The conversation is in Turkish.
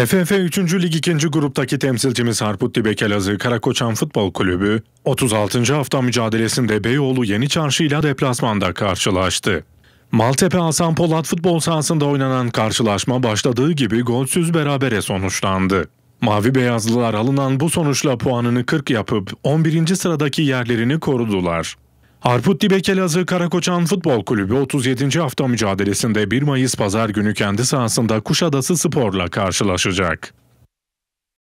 TFF 3. Lig 2. gruptaki temsilcimiz Harput Dibek Elazığ Karakoçan Futbol Kulübü 36. hafta mücadelesinde Beyoğlu Yeni Çarşı ile deplasmanda karşılaştı. Maltepe Hasan Polat futbol sahasında oynanan karşılaşma başladığı gibi golsüz berabere sonuçlandı. Mavi Beyazlılar alınan bu sonuçla puanını 40 yapıp 11. sıradaki yerlerini korudular. Harput Dibek Elazığ Karakoçan Futbol Kulübü 37. hafta mücadelesinde 1 Mayıs pazar günü kendi sahasında Kuşadası Spor'la karşılaşacak.